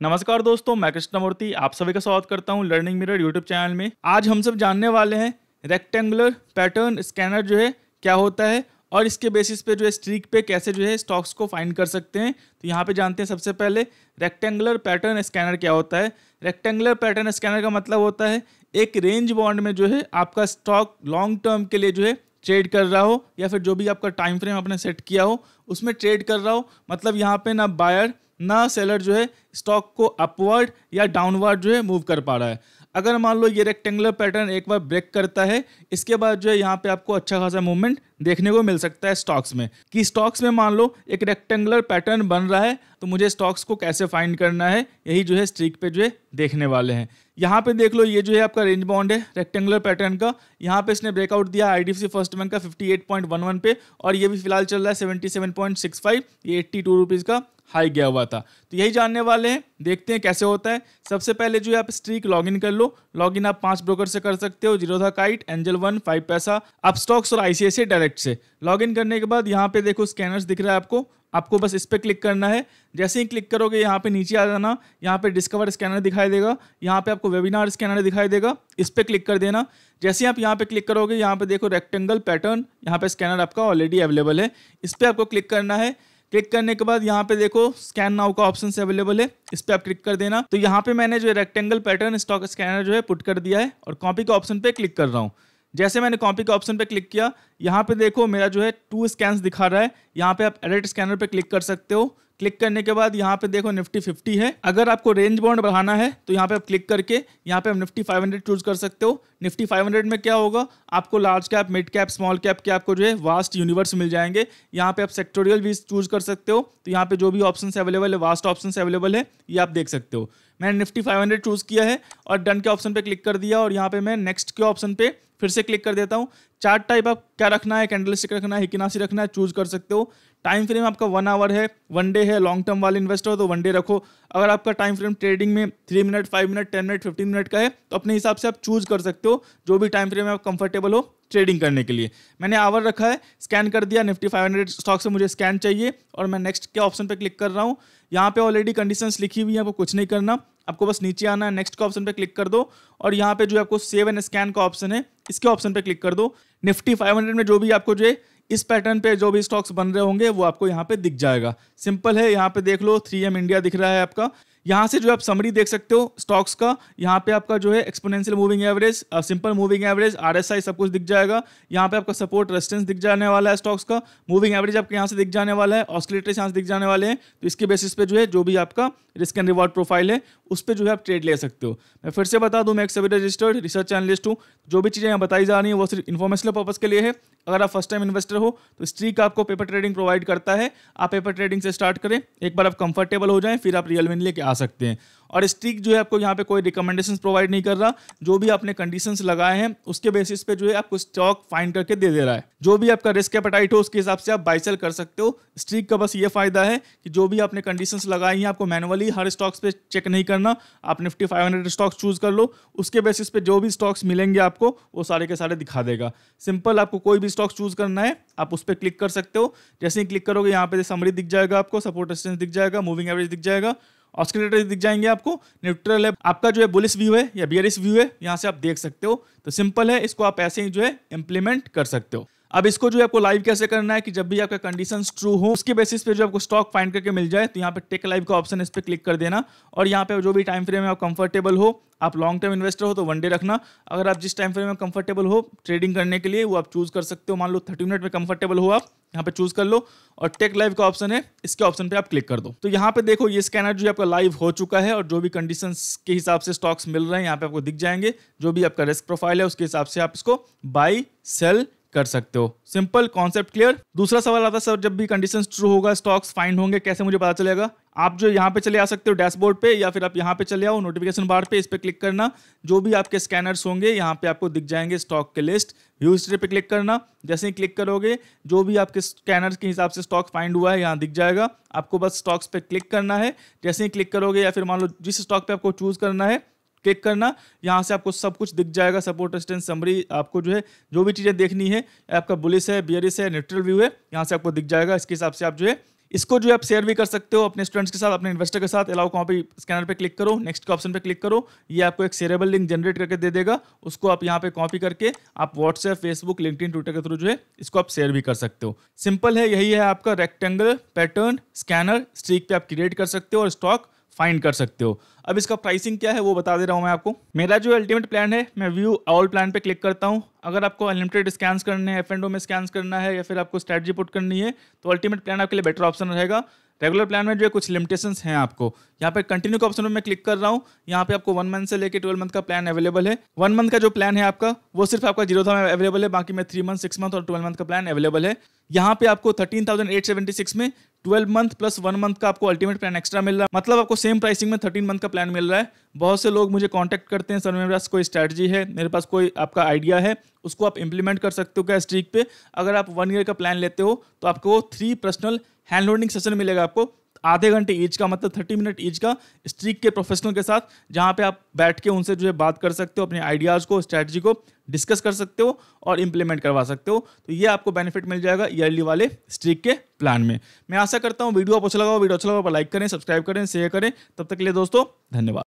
नमस्कार दोस्तों, मैं कृष्णमूर्ति आप सभी का स्वागत करता हूँ लर्निंग मिरर यूट्यूब चैनल में। आज हम सब जानने वाले हैं रेक्टेंगुलर पैटर्न स्कैनर जो है, क्या होता है और इसके बेसिस पे जो है स्ट्रीक पे कैसे जो है स्टॉक्स को फाइंड कर सकते हैं। तो यहाँ पे जानते हैं सबसे पहले रेक्टेंगुलर पैटर्न स्कैनर क्या होता है। रेक्टेंगुलर पैटर्न स्कैनर का मतलब होता है एक रेंज बॉन्ड में जो है आपका स्टॉक लॉन्ग टर्म के लिए जो है ट्रेड कर रहा हो या फिर जो भी आपका टाइम फ्रेम आपने सेट किया हो, उसमें ट्रेड कर रहा हो। मतलब यहाँ पे ना बायर ना सेलर जो है स्टॉक को अपवर्ड या डाउनवर्ड जो है मूव कर पा रहा है। अगर मान लो ये रेक्टेंगुलर पैटर्न एक बार ब्रेक करता है, इसके बाद जो है यहाँ पे आपको अच्छा खासा मूवमेंट देखने को मिल सकता है स्टॉक्स में। कि स्टॉक्स में मान लो एक रेक्टेंगुलर पैटर्न बन रहा है तो मुझे स्टॉक्स को कैसे फाइंड करना है, यही जो है स्ट्रीक पे जो है देखने वाले हैं। यहाँ पे देख लो, ये जो है आपका रेंज बाउंड है रेक्टेंगुलर पैटर्न का। यहाँ पे इसने ब्रेकआउट दिया आईडीएफसी फ़र्स्ट बैंक का 58.11 पे, और ये भी फ़िलहाल चल रहा है 77.65 ये एट्टी टू रुपीज़ का। हाई गया हुआ था। तो यही जानने वाले हैं, देखते हैं कैसे होता है। सबसे पहले जो है, आप स्ट्रीक लॉगिन कर लो। लॉगिन आप पाँच ब्रोकर से कर सकते हो ज़ीरो था kite Angel One five paisa आप स्टॉक्स और आईसीआईसी डायरेक्ट से लॉगिन करने के बाद यहाँ पे देखो स्कैनर्स दिख रहा है आपको। आपको बस इस पर क्लिक करना है। जैसे ही क्लिक करोगे, यहाँ पे नीचे आ जाना। यहाँ पे डिस्कवर स्कैनर दिखाई देगा। यहाँ पे आपको वेबिनार स्कैनर दिखाई देगा। इस पर क्लिक कर देना। जैसे आप यहाँ पे क्लिक करोगे, यहाँ पे देखो रेक्टेंगल पैटर्न यहाँ पे स्कैनर आपका ऑलरेडी अवेलेबल है। इस पर आपको क्लिक करना है। क्लिक करने के बाद यहाँ पे देखो स्कैन नाउ का ऑप्शन अवेलेबल है। इस पर आप क्लिक कर देना। तो यहाँ पे मैंने जो रेक्टेंगल पैटर्न स्टॉक स्कैनर जो है पुट कर दिया है और कॉपी का ऑप्शन पे क्लिक कर रहा हूँ। जैसे मैंने कॉपी के ऑप्शन पे क्लिक किया, यहाँ पे देखो मेरा जो है टू स्कैन दिखा रहा है। यहाँ पे आप एडिट स्कैनर पे क्लिक कर सकते हो। क्लिक करने के बाद यहाँ पे देखो निफ्टी 50 है। अगर आपको रेंज बॉन्ड बढ़ाना है तो यहाँ पे आप क्लिक करके यहाँ पे आप निफ्टी 500 चूज़ कर सकते हो। निफ्टी 500 में क्या होगा? आपको large cap mid cap small cap के आपको जो है वास्ट यूनिवर्स मिल जाएँगे। यहाँ पे आप सेक्टोरियल भी चूज़ कर सकते हो। तो यहाँ पे जो भी ऑप्शन अवेलेबल है वास्ट ऑप्शन अवेलेबल है, ये आप देख सकते हो। मैंने निफ्टी 500 चूज़ किया है और डन के ऑप्शन पे क्लिक कर दिया और यहाँ पे मैं नेक्स्ट के ऑप्शन पे फिर से क्लिक कर देता हूँ। चार्ट टाइप आप क्या रखना है? कैंडल स्टिक रखना है हिकिनासी रखना है चूज़ कर सकते हो। टाइम फ्रेम आपका वन आवर है वन डे है लॉन्ग टर्म वाले इन्वेस्टर हो तो वन डे रखो। अगर आपका टाइम फ्रेम ट्रेडिंग में three minute five minute ten minute fifteen minute का है तो अपने हिसाब से आप चूज़ कर सकते हो, जो भी टाइम फ्रेम में आप कंफर्टेबल हो ट्रेडिंग करने के लिए। मैंने आवर रखा है स्कैन कर दिया निफ्टी 500 स्टॉक से मुझे स्कैन चाहिए और मैं नेक्स्ट के ऑप्शन पे क्लिक कर रहा हूँ? यहाँ पे ऑलरेडी कंडीशंस लिखी हुई है, आपको कुछ नहीं करना। आपको बस नीचे आना है नेक्स्ट का ऑप्शन पे क्लिक कर दो। और यहाँ पे जो आपको सेव एंड स्कैन का ऑप्शन है इसके ऑप्शन पे क्लिक कर दो। निफ्टी 500 में जो भी आपको जो है, इस पैटर्न पे जो भी स्टॉक्स बन रहे होंगे, वो आपको यहाँ पे दिख जाएगा। सिंपल है, यहाँ पे देख लो थ्री इंडिया दिख रहा है आपका। यहाँ से जो आप समरी देख सकते हो स्टॉक्स का। यहाँ पे आपका जो है exponential moving average simple moving average RSI सब कुछ दिख जाएगा। यहाँ पे आपका सपोर्ट रेस्टेंस दिख जाने वाला है स्टॉक्स का। मूविंग एवरेज आपके यहाँ से दिख जाने वाला है ऑस्किलेटर्स यहाँ से दिख जाने वाले हैं। तो इसके बेसिस पे जो है, जो भी आपका रिस्क एंड रिवॉर्ड प्रोफ़ाइल है, उस पर जो है आप ट्रेड ले सकते हो। मैं फिर से बता दूँ, मैं एक सभी रजिस्टर्ड रिसर्च एनालिस्ट हूँ। जो भी चीज़ें यहाँ बताई जा रही हैं, वो सिर्फ़ इन्फॉर्मेशनल पर्पज़ के लिए है। अगर आप फ़र्स्ट टाइम इन्वेस्टर हो तो स्ट्रीक आपको पेपर ट्रेडिंग प्रोवाइड करता है। आप पेपर ट्रेडिंग से स्टार्ट करें, एक बार आप कंफर्टेबल हो जाएँ, फिर आप रियल मनी लेके आ सकते हैं। और स्ट्रीक जो है आपको यहाँ पे कोई रिकमेंडेशन प्रोवाइड नहीं कर रहा। जो भी आपने कंडीशन लगाए हैं, उसके बेसिस पे जो है आपको स्टॉक फाइंड करके दे दे रहा है। जो भी आपका रिस्क एपेटाइट हो, उसके हिसाब से आप बाइसेल कर सकते हो। स्ट्रीक का बस ये फ़ायदा है कि जो भी आपने कंडीशंस लगाई हैं, आपको मैनुअली हर स्टॉक्स पे चेक नहीं करना। आप निफ्टी 500 स्टॉक्स चूज़ कर लो। उसके बेसिस पे जो भी स्टॉक्स मिलेंगे आपको, वो सारे के सारे दिखा देगा। सिंपल आपको कोई भी स्टॉक्स चूज़ करना है, आप उस पर क्लिक कर सकते हो। जैसे ही क्लिक करोगे, यहाँ पे समरी दिख जाएगा आपको सपोर्ट रेजिस्टेंस दिख जाएगा मूविंग एवरेज दिख जाएगा। ऑस्किलेटर दिख जाएँगे आपको, न्यूट्रल है। आपका जो है बुलिस व्यू है, या बियरिस व्यू है, यहाँ से आप देख सकते हो। तो सिंपल है, इसको आप ऐसे ही जो है इंप्लीमेंट कर सकते हो। अब इसको जो है आपको लाइव कैसे करना है कि जब भी आपका कंडीशन ट्रू हो, उसके बेसिस पे जो आपको स्टॉक फाइंड करके मिल जाए तो यहाँ पे टेक लाइव का ऑप्शन इस पर क्लिक कर देना। और यहाँ पे जो भी टाइम फ्रेम में आप कंफर्टेबल हो, आप लॉन्ग टर्म इन्वेस्टर हो तो वन डे रखना। अगर आप जिस टाइम फ्रेम में कंफर्टेबल हो ट्रेडिंग करने के लिए, वो आप चूज़ कर सकते हो। मान लो थर्टी मिनट में कंफर्टेबल हो आप। यहाँ पे चूज़ कर लो और टेक लाइव का ऑप्शन है, इसके ऑप्शन पे आप क्लिक कर दो। तो यहाँ पे देखो, ये स्कैनर जो है आपका लाइव हो चुका है और जो भी कंडीशन के हिसाब से स्टॉक्स मिल रहे हैं, यहाँ पे आपको दिख जाएँगे। जो भी आपका रिस्क प्रोफ़ाइल है, उसके हिसाब से आप इसको बाई सेल कर सकते हो। सिंपल कॉन्सेप्ट क्लियर दूसरा सवाल आता है, सर, जब भी कंडीशंस ट्रू होगा स्टॉक्स फाइंड होंगे, कैसे मुझे पता चलेगा? आप जो यहाँ पे चले आ सकते हो डैशबोर्ड पे, या फिर आप यहाँ पे चले आओ नोटिफिकेशन बार पे, इस पर क्लिक करना। जो भी आपके स्कैनर्स होंगे, यहाँ पे आपको दिख जाएँगे स्टॉक के लिस्ट व्यू हिस्ट्री पे क्लिक करना। जैसे ही क्लिक करोगे, जो भी आपके स्कैनर के हिसाब से स्टॉक फाइंड हुआ है, यहाँ दिख जाएगा। आपको बस स्टॉक्स पे क्लिक करना है। जैसे ही क्लिक करोगे, या फिर मान लो, जिस स्टॉक पे आपको चूज़ करना है क्लिक करना, यहाँ से आपको सब कुछ दिख जाएगा सपोर्ट रेजिस्टेंस समरी आपको जो है, जो भी चीज़ें देखनी है, आपका बुलिस है बियरिस है न्यूट्रल व्यू है, यहाँ से आपको दिख जाएगा, इसके हिसाब से आप जो है, इसको जो है आप शेयर भी कर सकते हो अपने स्टूडेंट्स के साथ, अपने इन्वेस्टर के साथ अलाउ कॉपी स्कैनर पे क्लिक करो नेक्स्ट के ऑप्शन पे क्लिक करो, ये आपको एक शेयरेबल लिंक जनरेट करके दे देगा, उसको आप यहाँ पे कॉपी करके आप व्हाट्सएप फेसबुक लिंकड ट्विटर के थ्रू जो है, इसको आप शेयर भी कर सकते हो। सिंपल है, यही है आपका रेक्टेंगल पैटर्न स्कैनर स्ट्रीक पे आप क्रिएट कर सकते हो और स्टॉक फाइंड कर सकते हो। अब इसका प्राइसिंग क्या है वो बता दे रहा हूँ मैं आपको। मेरा जो अल्टीमेट प्लान है, मैं व्यू ऑल प्लान पे क्लिक करता हूँ। अगर आपको अनलिमिटेड स्कैन करने हैं एफ़ एंड ओ में स्कैन करना है, या फिर आपको स्ट्रेटजी पुट करनी है तो अल्टीमेट प्लान आपके लिए बेटर ऑप्शन रहेगा। रेगुलर प्लान में जो है कुछ लिमिटेशन हैं आपको। यहाँ पे कंटिन्यू ऑप्शन मैं क्लिक कर रहा हूँ। यहाँ पे आपको वन मंथ से लेकर ट्वेल्व मंथ का प्लान अवेलेबल है। वन मंथ का जो प्लान है आपका, वो सिर्फ़ आपका ज़ीरो था अवेलेबल है। बाकी में थ्री मंथ सिक्स मंथ और ट्वेल्व मंथ का प्लान अवेलेबल है। यहाँ पे आपको thirteen thousand eight seventy six में twelve month plus one month का आपको अल्टीमेट प्लान एक्स्ट्रा मिल रहा है। मतलब आपको सेम प्राइसिंग में थर्टीन मंथ का प्लान मिल रहा है। बहुत से लोग मुझे कॉन्टैक्ट करते हैं, सर, मेरे पास कोई स्ट्रेटजी है, मेरे पास कोई आपका आइडिया है, उसको आप इंप्लीमेंट कर सकते हो क्या स्ट्रीक पे? अगर आप वन ईयर का प्लान लेते हो तो आपको three personal hand loading session मिलेगा आपको। आधे घंटे ईच का मतलब थर्टी मिनट ईच का स्ट्रीक के प्रोफेशनल के साथ, जहाँ पे आप बैठ के उनसे जो है बात कर सकते हो, अपने आइडियाज़ को स्ट्रैटी को डिस्कस कर सकते हो और इम्प्लीमेंट करवा सकते हो। तो ये आपको बेनिफिट मिल जाएगा ईयरली वाले स्ट्रीक के प्लान में। मैं आशा करता हूँ वीडियो आप अच्छा लगा वीडियो अच्छा लगा लाइक करें सब्सक्राइब करें शेयर करें। तब तक के लिए दोस्तों, धन्यवाद।